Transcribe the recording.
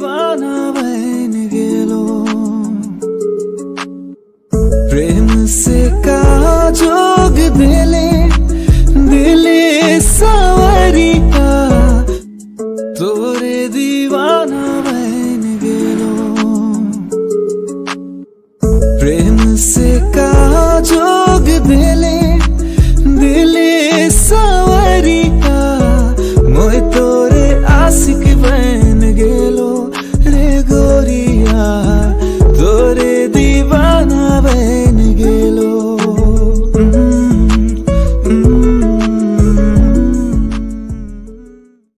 दीवाना बन गेलो प्रेम से का जोग दिले दिले सवरिया तोरे दीवाना बन गेलो प्रेम से का